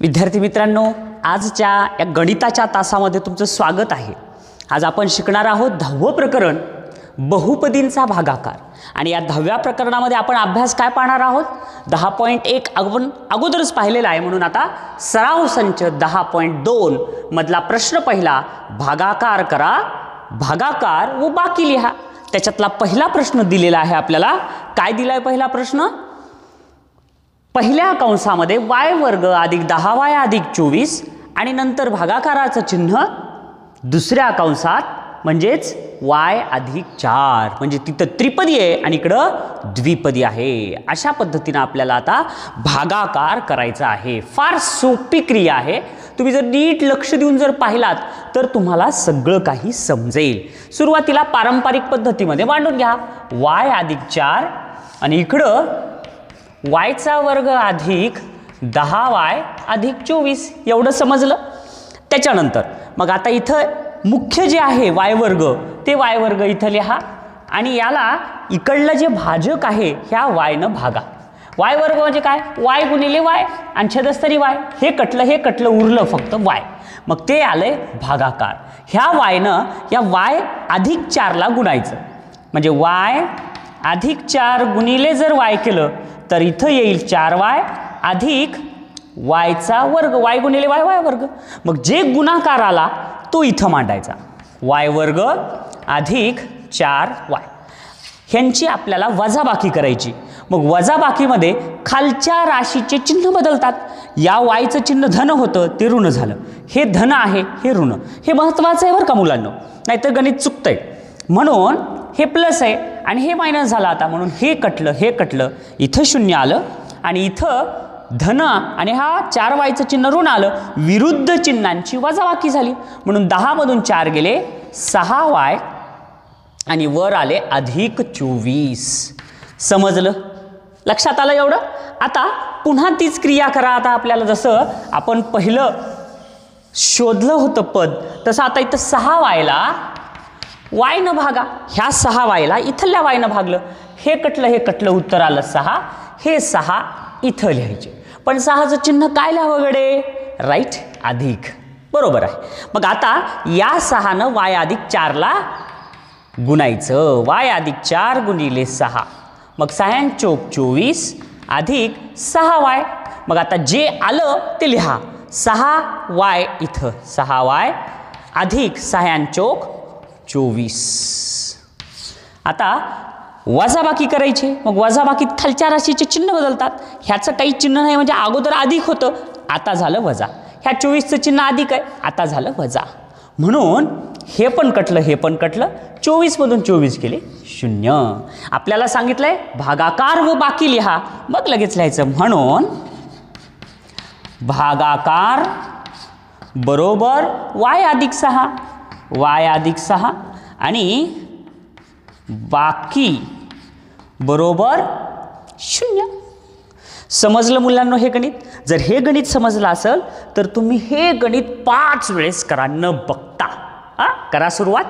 विद्यार्थी मित्रांनो आजच्या या गणिताच्या तासामध्ये तुमचं स्वागत आहे. आज आपण शिकणार आहोत दहावं प्रकरण बहुपदींचा भागाकार. आणि या दहाव्या प्रकरणामध्ये आपण अभ्यास काय पाहणार आहोत? दहा पॉईंट एक आपण अगोदरच पाहिलेला आहे म्हणून आता सराव संच दहा पॉईंट दोन मधला प्रश्न पहिला भागाकार करा भागाकार व बाकी लिहा. त्याच्यातला पहिला प्रश्न दिलेला आहे आपल्याला. काय दिला आहे पहिला प्रश्न? पहिल्या कंसामध्ये वाय वर्ग अधिक दहा वाय अधिक चोवीस आणि नंतर भागाकाराचं चिन्ह दुसऱ्या कंसात म्हणजेच वाय अधिक चार. म्हणजे तिथं त्रिपदी आहे आणि इकडं द्विपदी आहे. अशा पद्धतीनं आपल्याला आता भागाकार करायचा आहे. फार सोपी क्रिया आहे. तुम्ही जर नीट लक्ष देऊन जर पाहिलात तर तुम्हाला सगळं काही समजेल. सुरुवातीला पारंपरिक पद्धतीमध्ये मांडून घ्या. वाय अधिक चार आणि इकडं वायचा वर्ग अधिक दहा वाय अधिक चोवीस एवढं समजलं? त्याच्यानंतर मग आता इथं मुख्य जे आहे वाय वर्ग ते वाय वर्ग इथं लिहा आणि याला इकडलं जे भाजक आहे ह्या वायनं भागा. वाय वर्ग म्हणजे काय? वाय गुणिले वाय आणि छदस्तरी वाय. हे कटलं हे कटलं उरलं फक्त वाय. मग ते आलंय भागाकार. ह्या वायनं या वाय अधिक चारला गुणायचं. म्हणजे वाय अधिक चार गुणिले जर वाय केलं तर इथं येईल चार वाय अधिक वायचा वर्ग. वाय गुणिले वाय वाय वर्ग. मग जे गुणाकार आला तो इथं मांडायचा. वाय वर्ग अधिक चार वाय. ह्यांची आपल्याला वजाबाकी करायची. मग वजाबाकीमध्ये खालच्या राशीचे चिन्ह बदलतात. या वायचं चिन्ह धन होतं ते ऋण झालं. हे धन आहे हे ऋण. हे महत्त्वाचं आहे बरं का मुलांना? नाहीतर गणित चुकतंय. म्हणून हे प्लस आहे आणि हे मायनस झालं आता म्हणून हे कटलं हे कटलं. इथं शून्य आलं आणि इथं धन आणि हा चार वायचं चिन्ह ऋण आलं. विरुद्ध चिन्हांची वजावाकी झाली. म्हणून दहामधून चार गेले सहा वाय आणि वर आले अधिक चोवीस. समजलं? लक्षात आलं एवढं? आता पुन्हा तीच क्रिया करा आता आपल्याला जसं आपण पहिलं शोधलं होतं पद तसं आता इथं सहा वायला वायनं भागा ह्या सहा वायला इथल्या वायनं भागलं. हे कटलं हे कटलं उत्तर आलं सहा. हे सहा इथं लिहायचे. पण सहाचं चिन्ह काय लिहावं गडे? राईट अधिक. बरोबर आहे. मग आता या सहानं वाय अधिक चारला गुणायचं. वाय अधिक चार गुणिले सहा. मग सह्यान चोक चोवीस अधिक सहा वाय. मग आता जे आलं ते लिहा. सहा वाय इथं. सहा वाय अधिक सह्यान चोक चोवीस. आता वजाबाकी करायची मग वजाबाकीत खालच्या राशीचे चिन्ह बदलतात. ह्याचं काही चिन्ह नाही म्हणजे अगोदर अधिक होतं आता झालं वजा. ह्या चोवीसचं चिन्ह अधिक आहे आता झालं वजा. म्हणून हे पण कटलं हे पण कटलं. चोवीसमधून चोवीस गेले शून्य. आपल्याला सांगितलंय भागाकार व बाकी लिहा. मग लगेच लिहायचं. म्हणून भागाकार बरोबर वाय अधिक सहा. वाय अधिक सहा आणि बाकी बरोबर शून्य. समजलं मुलांना हे गणित? जर हे गणित समजलं असेल तर तुम्ही हे गणित पाच वेळेस करा न बघता. हा? करा सुरुवात.